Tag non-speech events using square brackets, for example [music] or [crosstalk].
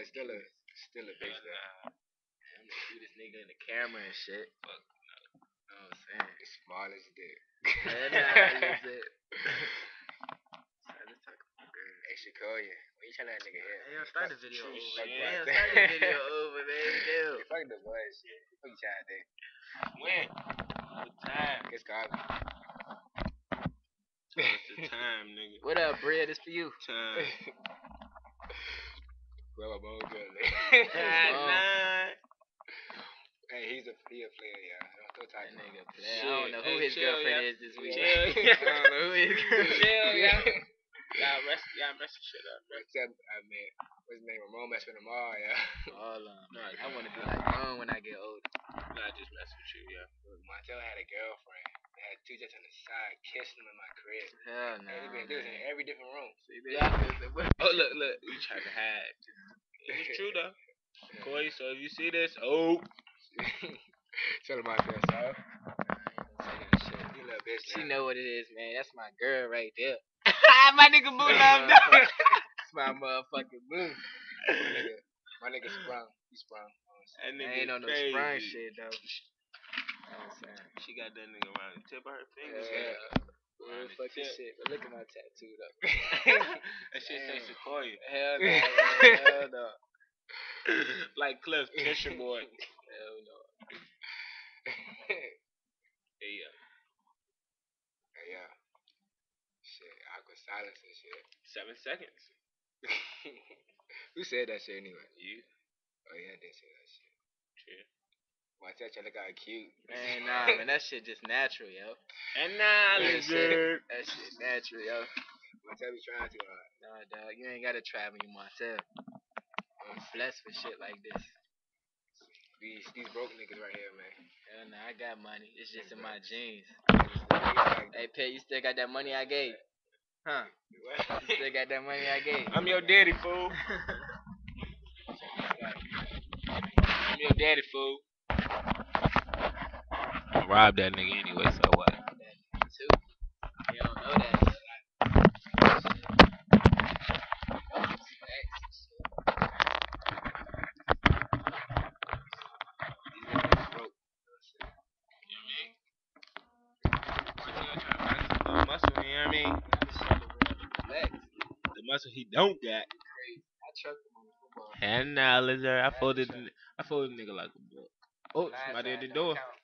a still a still a bitch though. Nah, I'm gonna shoot this nigga in the camera and shit. Fuck You know what I'm saying? It's small as dick. Yeah, nah, [laughs] legit. So let's talk about girls. Hey Shakoya, when you tell that nigga here? Damn, start the video over. Damn, start the video over, man. Damn. Fuck the boys shit. Fuck you trying to think? when? What time? It's called. What's the time, nigga? [laughs] What up, Bria? This for you. Time. [laughs] Grab a bone girl. God, Wrong. nine. Hey, he's a he a player, yeah. Don't, don't talk That to nigga play. I don't know who Hey, his chill, girlfriend yeah. is this week. Chill, [laughs] I don't know who his [laughs] girlfriend Chill, is. yeah. [laughs] Y'all rest, y'all mess the shit up, bro. Except, I mean, what's his name? Ramon mess with them all, yeah. All of 'em. No, I want to be like Ron when I get older. Nah, just mess with you, yeah. Montel had a girlfriend. They had two just on the side kissing him in my crib. Hell no. Hey, they been- they was in every different room. Yeah. Oh, look, look. You tried to hide. It's true, though. [laughs] Corey, so if you see this, oh. [laughs] Tell him Montel, so. You bitch. She know what it is, man. That's my girl right there. [laughs] my nigga Boo Love though. That's my motherfucking Boo. My nigga, my nigga sprung. He sprung. That I nigga ain't on no crazy. sprung shit though. You know what I'm saying? She got that nigga around the tip of her fingers. Yeah. Real fucking tip. shit. But look at my tattoo though. [laughs] that shit say. Sequoia. Hell no. Hell no. [laughs] like Cliff, Fisher boy. [laughs] Hell no. Hey, yeah. Hey, yeah. Shit, awkward silence and shit. Seven seconds. Who said that shit anyway? You. Oh, yeah, I did say that shit. True. Montel try to look all cute. Man, nah, man, that shit just natural, yo. And now, That let's shit, that shit natural, yo. Montel be trying too hard. Nah, dog, you ain't gotta try when you myself. I'm blessed for shit like this. These these broke niggas right here, man. Hell nah, I got money. It's just in my jeans. Hey, Pet, you still got that money I gave? Huh? What? You still got that money I gave? I'm your daddy, fool. [laughs] I'm your daddy, fool. Robbed that nigga anyway, so what? don't know that. The muscle, you know what I mean? The muscle he don't got. I trucked him on the football. And now, lizard, I folded, I folded the nigga like a book. Oh, somebody at the door. count. Montel love this. Somebody at the door.